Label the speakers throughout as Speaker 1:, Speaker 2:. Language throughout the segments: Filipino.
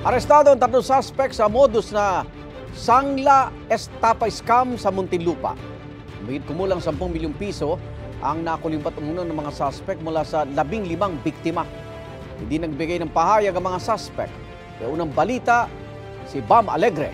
Speaker 1: Arestado ang tatlong suspect sa modus na Sangla Estafa Scam sa Muntinlupa. Mahigit kumulang 10 milyong piso ang nakulimbat umuno ng mga suspect mula sa labing limang biktima. Hindi nagbigay ng pahayag ang mga suspect. Kaya unang balita, si Bam Alegre.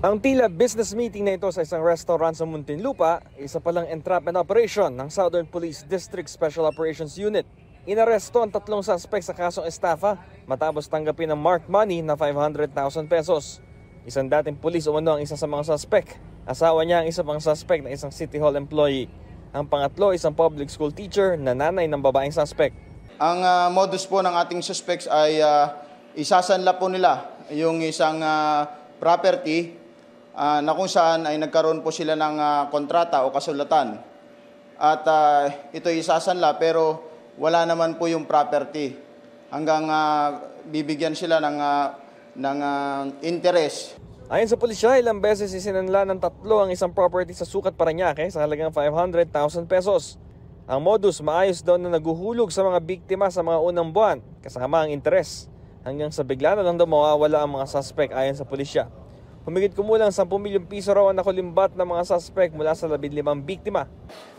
Speaker 2: Ang tila business meeting na ito sa isang restaurant sa Muntinlupa, isa palang entrapment operation ng Southern Police District Special Operations Unit. Inaresto ang tatlong suspect sa kasong estafa matapos tanggapin ng marked money na 500,000 pesos. Isang dating pulis umano ang isa sa mga suspect. Asawa niya ang isa pang suspect na isang City Hall employee. Ang pangatlo, isang public school teacher na nanay ng babaeng suspect.
Speaker 3: Ang ah, modus po ng ating suspects ay ah, isasanla po nila yung isang ah, property ah, na kung saan ay nagkaroon po sila ng ah, kontrata o kasulatan. At ah, ito isasanla pero wala naman po yung property. Hanggang ah, bibigyan sila ng, ah, ng ah, interest.
Speaker 2: Ayon sa pulisya, ilang beses isinanla ng tatlo ang isang property sa Sukat, Paranaque sa halagang 500,000 pesos. Ang modus maayos daw na naguhulog sa mga biktima sa mga unang buwan kasama ang interes. Hanggang sa bigla na lang daw mawawala ang mga suspect ayon sa pulisya. Humigit kumulang 10 milyong piso raw ang nakulimbat ng mga suspect mula sa 15 biktima.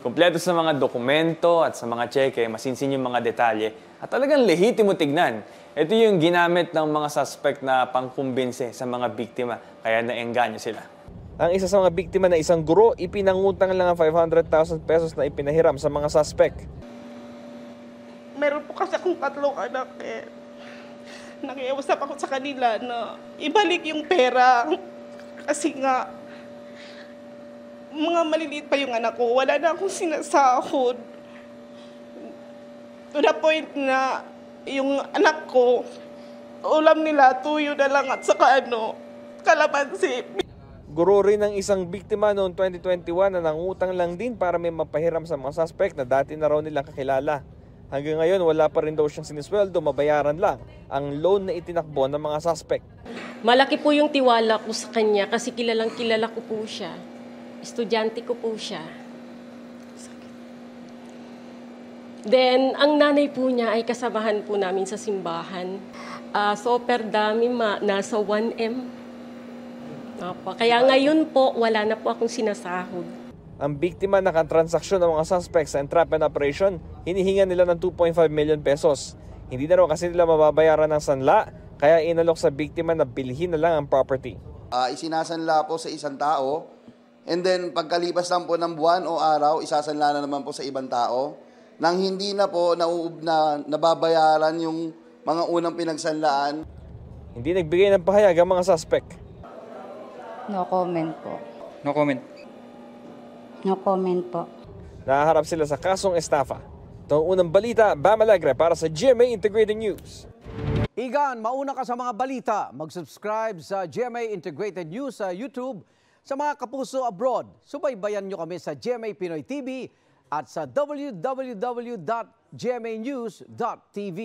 Speaker 4: Kompleto sa mga dokumento at sa mga cheque, masinsin yung mga detalye at talagang lehitimo tignan. Ito yung ginamit ng mga suspect na pangkumbinse sa mga biktima, kaya naengganyo sila.
Speaker 2: Ang isa sa mga biktima na isang guro, ipinangutang lang ang 500,000 pesos na ipinahiram sa mga suspect.
Speaker 5: meron po kasi akong tatlong anak eh. Nakiusap ako sa kanila na ibalik yung pera. Kasi nga, mga maliliit pa yung anak ko, wala na akong sinasahod. To the point na yung anak ko, ulam nila, tuyo na lang at saka ano, kalamansi.
Speaker 2: Guro rin ng isang biktima noong 2021 na nangutang lang din para may mapahiram sa mga suspect na dati na raw nilang kakilala. Hanggang ngayon wala pa rin daw siyang sinisweldo, mabayaran lang ang loan na itinakbo ng mga suspect.
Speaker 6: Malaki po yung tiwala ko sa kanya kasi kilalang kilala ko po siya. Estudyante ko po siya. Then, ang nanay po niya ay kasamahan po namin sa simbahan. Ah, super dami, ma, nasa 1M. Opo. Kaya ngayon po, wala na po akong sinasahod.
Speaker 2: Ang biktima nakatransaksyon ng mga suspects sa entrapment operation, hinihinga nila ng 2.5 million pesos. Hindi na raw kasi nila mababayaran ng sanla, kaya inalok sa biktima na bilhin na lang ang property.
Speaker 3: Ah, isinasanla po sa isang tao. And then, pagkalipas lang po ng buwan o araw, isasanla na naman po sa ibang tao. Nang hindi na po nauub na nababayaran yung mga unang pinagsanlaan.
Speaker 2: Hindi nagbigay ng pahayag ang mga suspect.
Speaker 7: No comment po.
Speaker 8: No comment.
Speaker 7: No comment po.
Speaker 2: Nahaharap sila sa kasong estafa. Ito ang unang balita, Bam Alegre para sa GMA Integrated News.
Speaker 1: Igan, mauna ka sa mga balita. Mag-subscribe sa GMA Integrated News sa YouTube. Sa mga kapuso abroad, subaybayan nyo kami sa GMA Pinoy TV at sa www.gmanews.tv.